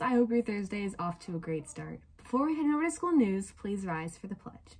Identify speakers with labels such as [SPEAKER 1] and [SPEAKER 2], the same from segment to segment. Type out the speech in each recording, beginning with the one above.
[SPEAKER 1] I hope your Thursday is off to a great start. Before we head over to school news, please rise for the pledge.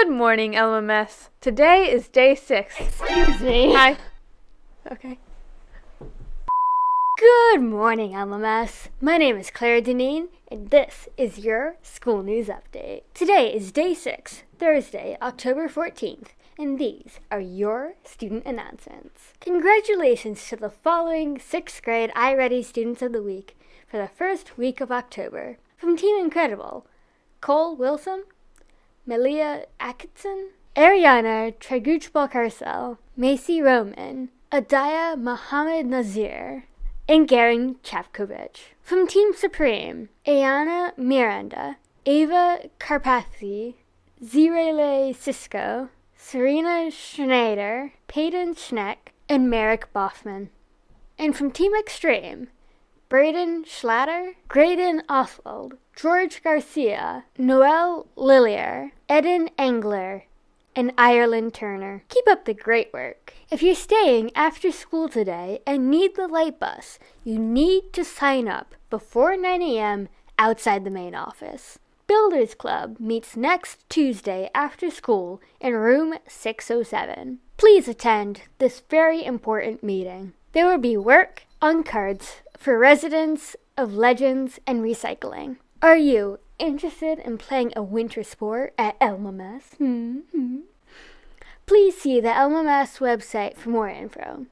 [SPEAKER 2] Good morning, LMS. Today is day six.
[SPEAKER 3] Excuse me.
[SPEAKER 2] Hi. Okay.
[SPEAKER 3] Good morning, LMS. My name is Claire Deneen, and this is your school news update. Today is day six, Thursday, October 14th, and these are your student announcements. Congratulations to the following sixth grade iReady Students of the Week for the first week of October. From Team Incredible, Cole Wilson, Melia Atkinson, Ariana Traguchbal Macy Roman, Adaya Mohammed Nazir, and Garen Chapkovich. From Team Supreme, Ayana Miranda, Ava Karpathy, Zirele Cisco, Serena Schneider, Peyton Schneck, and Merrick Boffman. And from Team Extreme, Braden Schlatter, Graydon Oswald, George Garcia, Noel Lillier, Eden Engler, and Ireland Turner. Keep up the great work. If you're staying after school today and need the light bus, you need to sign up before 9 a.m. outside the main office. Builders Club meets next Tuesday after school in room 607. Please attend this very important meeting. There will be work on cards for residents of Legends and Recycling. Are you interested in playing a winter sport at LMS? Mm-hmm. Please see the LMS website for more info.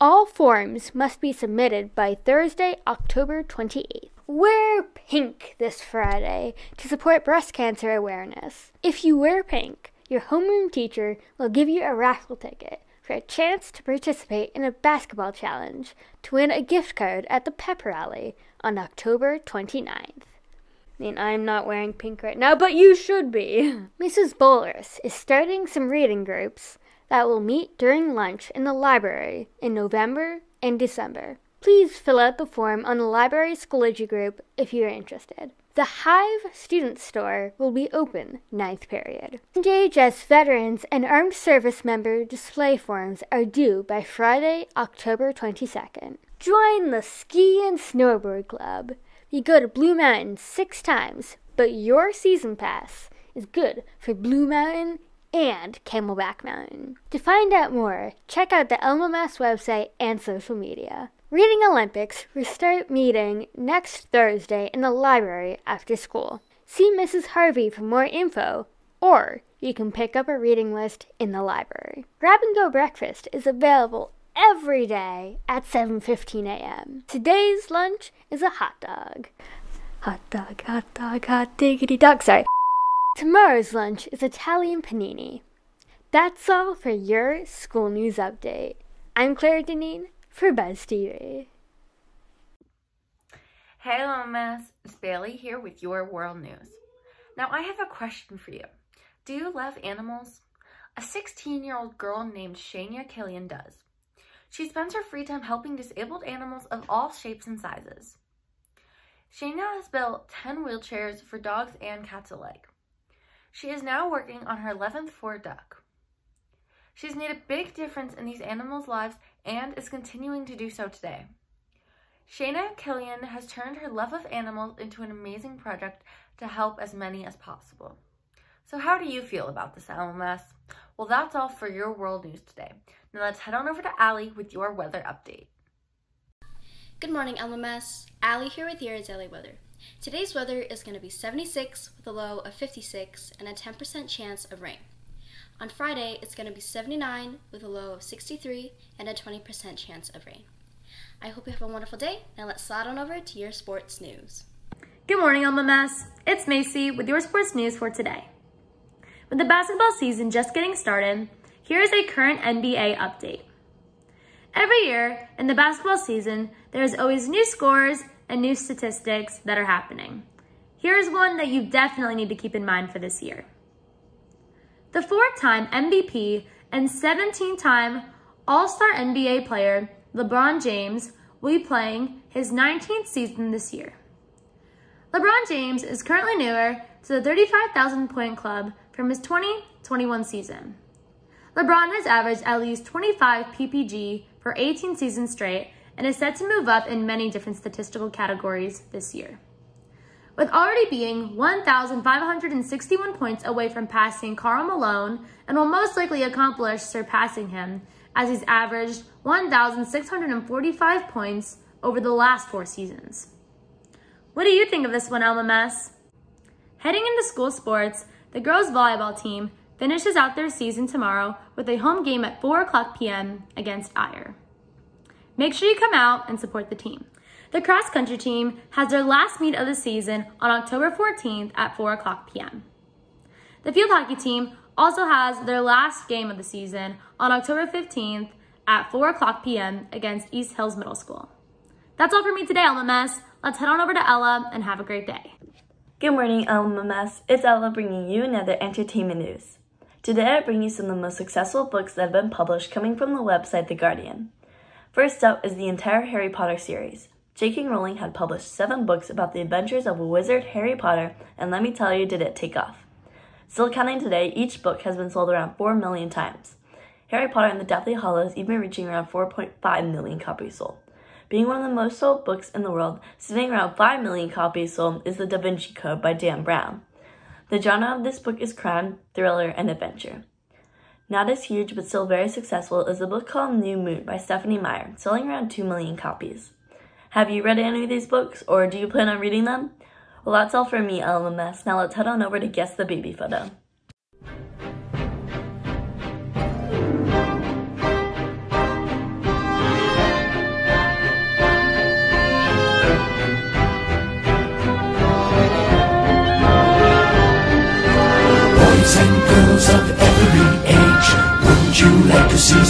[SPEAKER 3] All forms must be submitted by Thursday, October 28th. Wear pink this Friday to support breast cancer awareness. If you wear pink, your homeroom teacher will give you a raffle ticket for a chance to participate in a basketball challenge to win a gift card at the pep rally on October 29th. I mean, I'm not wearing pink right now, but you should be. Mrs. Bowlers is starting some reading groups that will meet during lunch in the library in November and December. Please fill out the form on the library Schoology group if you are interested. The Hive Student Store will be open ninth period. JHS veterans and armed service member display forms are due by Friday, October 22nd. Join the Ski and Snowboard Club. You go to Blue Mountain six times, but your season pass is good for Blue Mountain and Camelback Mountain. To find out more, check out the LMS website and social media. Reading Olympics will start meeting next Thursday in the library after school. See Mrs. Harvey for more info, or you can pick up a reading list in the library. Grab and Go Breakfast is available every day at 7:15 a.m. Today's lunch is a hot dog. Hot dog, hot dog, hot diggity dog. Sorry. Tomorrow's lunch is Italian panini. That's all for your school news update. I'm Claire Deneen for Buzz TV.
[SPEAKER 4] Hey LMS, it's Bailey here with your world news. Now I have a question for you. Do you love animals? A 16 year old girl named Shania Killian does. She spends her free time helping disabled animals of all shapes and sizes. Shania has built 10 wheelchairs for dogs and cats alike. She is now working on her 11th Ford duck. She's made a big difference in these animals' lives and is continuing to do so today. Shayna Killian has turned her love of animals into an amazing project to help as many as possible. So how do you feel about this LMS? Well, that's all for your world news today. Now let's head on over to Allie with your weather update.
[SPEAKER 5] Good morning, LMS. Allie here with your daily weather. Today's weather is going to be 76 with a low of 56 and a 10% chance of rain. On Friday, it's going to be 79 with a low of 63 and a 20% chance of rain. I hope you have a wonderful day. Now let's slide on over to your sports news.
[SPEAKER 6] Good morning, LMS. It's Macy with your sports news for today. With the basketball season just getting started, here's a current NBA update. Every year in the basketball season, there's always new scores and new statistics that are happening. Here's one that you definitely need to keep in mind for this year. The four-time MVP and 17-time All-Star NBA player LeBron James will be playing his 19th season this year. LeBron James is currently newer to the 35,000 point club from his 2021 season. LeBron has averaged at least 25 PPG for 18 seasons straight and is set to move up in many different statistical categories this year. With already being 1,561 points away from passing Karl Malone and will most likely accomplish surpassing him as he's averaged 1,645 points over the last four seasons. What do you think of this one, LMS? Heading into school sports, the girls volleyball team finishes out their season tomorrow with a home game at 4 o'clock p.m. against Ayer. Make sure you come out and support the team. The cross country team has their last meet of the season on October 14th at 4 o'clock p.m. The field hockey team also has their last game of the season on October 15th at 4 o'clock p.m. against East Hills Middle School. That's all for me today, LMS. Let's head on over to Ella and have a great day.
[SPEAKER 7] Good morning, LMS. It's Ella bringing you another entertainment news. Today I bring you some of the most successful books that have been published coming from the website The Guardian. First up is the entire Harry Potter series. J.K. Rowling had published seven books about the adventures of a wizard, Harry Potter, and let me tell you, did it take off. Still counting today, each book has been sold around 4 million times. Harry Potter and the Deathly Hallows even reaching around 4.5 million copies sold. Being one of the most sold books in the world, sitting around 5 million copies sold, is The Da Vinci Code by Dan Brown. The genre of this book is crime, thriller, and adventure. Not as huge but still very successful is the book called New Moon by Stephenie Meyer, selling around 2 million copies. Have you read any of these books, or do you plan on reading them? Well, that's all from me, LMS. Now let's head on over to Guess the Baby Photo.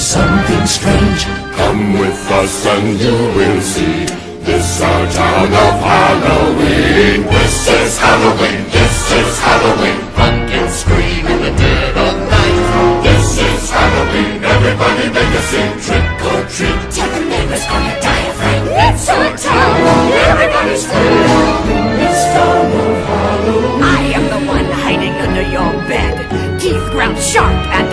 [SPEAKER 8] Something strange?
[SPEAKER 9] Come with us and you will see. This our town of Halloween. This is Halloween. This is Halloween. Pumpkins scream in the dead of night. This is Halloween. Everybody make a scene. Trick or treat.
[SPEAKER 8] Tell the neighbors on your diaphragm. It's our town. Everybody's free.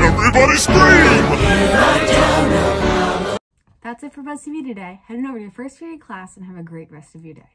[SPEAKER 9] Everybody scream!
[SPEAKER 1] That's it for BuzzTV today. Head on over to your first period class and have a great rest of your day.